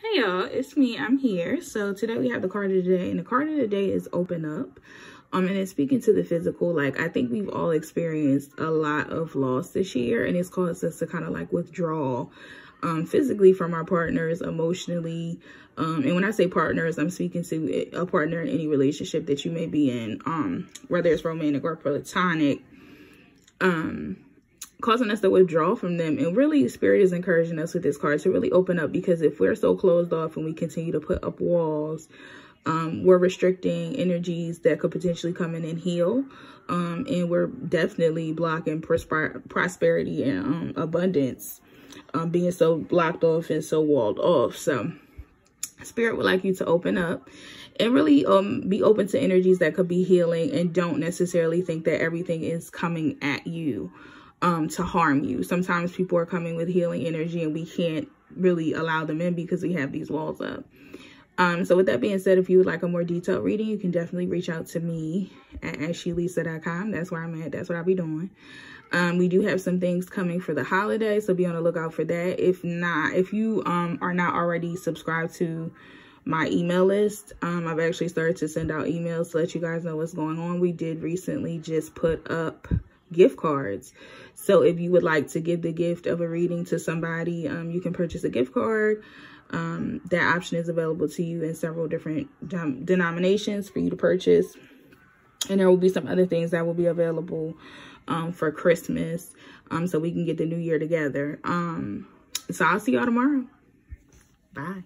Hey y'all, it's me. I'm here. So today we have the card of the day, and the card of the day is open up. Um, and it's speaking to the physical. Like I think we've all experienced a lot of loss this year, and it's caused us to kind of like withdraw um, physically from our partners, emotionally. Um, and when I say partners, I'm speaking to a partner in any relationship that you may be in, um, whether it's romantic or platonic. Um, causing us to withdraw from them. And really, Spirit is encouraging us with this card to really open up because if we're so closed off and we continue to put up walls, um, we're restricting energies that could potentially come in and heal. Um, and we're definitely blocking prosper prosperity and um, abundance um, being so blocked off and so walled off. So Spirit would like you to open up and really um be open to energies that could be healing and don't necessarily think that everything is coming at you um, to harm you. Sometimes people are coming with healing energy and we can't really allow them in because we have these walls up. Um, so with that being said, if you would like a more detailed reading, you can definitely reach out to me at ashylisa.com. That's where I'm at. That's what I'll be doing. Um, we do have some things coming for the holiday, so be on the lookout for that. If not, if you um, are not already subscribed to my email list, um, I've actually started to send out emails to let you guys know what's going on. We did recently just put up gift cards. So if you would like to give the gift of a reading to somebody, um, you can purchase a gift card. Um, that option is available to you in several different denominations for you to purchase. And there will be some other things that will be available um, for Christmas um, so we can get the new year together. Um, so I'll see y'all tomorrow. Bye.